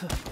Huh.